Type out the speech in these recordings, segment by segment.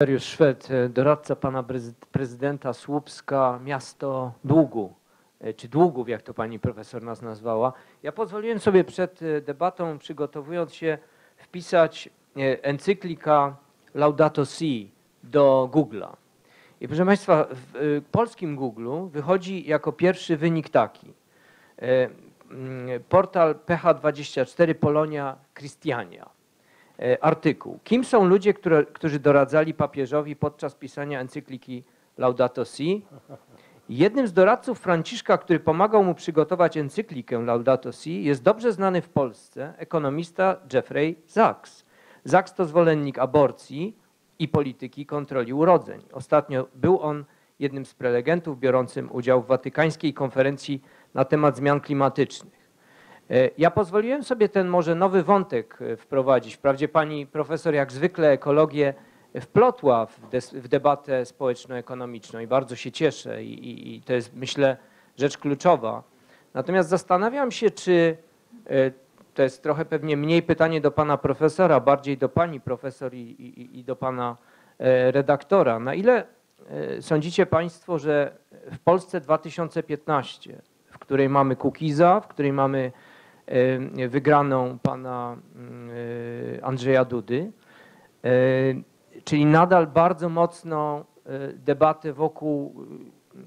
Dariusz Szwed, e, doradca pana prezy- prezydenta Słupska, miasto Długu, e, czy Długów, jak to pani profesor nas nazwała. Ja pozwoliłem sobie przed e, debatą, przygotowując się, wpisać encyklika Laudato Si do Google'a. I proszę państwa, w polskim Google'u wychodzi jako pierwszy wynik taki. Portal PH24 Polonia Christiania artykuł. Kim są ludzie, które, którzy doradzali papieżowi podczas pisania encykliki Laudato Si? Jednym z doradców Franciszka, który pomagał mu przygotować encyklikę Laudato Si, jest dobrze znany w Polsce ekonomista Jeffrey Sachs. Sachs to zwolennik aborcji i polityki kontroli urodzeń. Ostatnio był on jednym z prelegentów biorącym udział w watykańskiej konferencji na temat zmian klimatycznych. E, Ja pozwoliłem sobie ten może nowy wątek e, wprowadzić. Wprawdzie pani profesor jak zwykle ekologię wplotła w, des, w debatę społeczno-ekonomiczną i bardzo się cieszę i, i, i to jest myślę rzecz kluczowa. Natomiast zastanawiam się, czy e, to jest trochę pewnie mniej pytanie do pana profesora, bardziej do pani profesor i, i, i do pana e, redaktora. Na ile e, sądzicie państwo, że w Polsce 2015, w której mamy Kukiza, w której mamy e, wygraną pana e, Andrzeja Dudy, e, czyli nadal bardzo mocno e, debatę wokół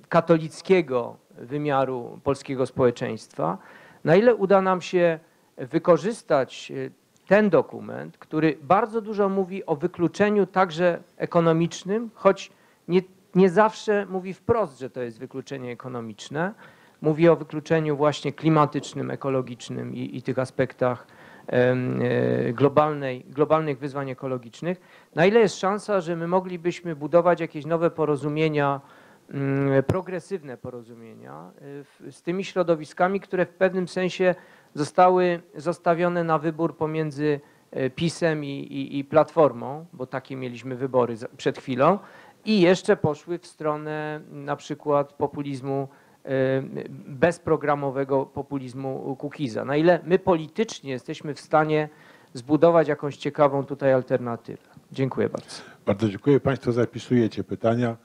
katolickiego wymiaru polskiego społeczeństwa, na ile uda nam się wykorzystać ten dokument, który bardzo dużo mówi o wykluczeniu także ekonomicznym, choć nie, nie zawsze mówi wprost, że to jest wykluczenie ekonomiczne. Mówi o wykluczeniu właśnie klimatycznym, ekologicznym i, i tych aspektach e, globalnej, globalnych wyzwań ekologicznych. Na ile jest szansa, że my moglibyśmy budować jakieś nowe porozumienia, mm, progresywne porozumienia e, z tymi środowiskami, które w pewnym sensie zostały zostawione na wybór pomiędzy e, PiSem i, i, i Platformą, bo takie mieliśmy wybory przed chwilą, i jeszcze poszły w stronę na przykład populizmu bezprogramowego populizmu Kukiza. Na ile my politycznie jesteśmy w stanie zbudować jakąś ciekawą tutaj alternatywę. Dziękuję bardzo. Bardzo dziękuję. Państwo zapisujecie pytania.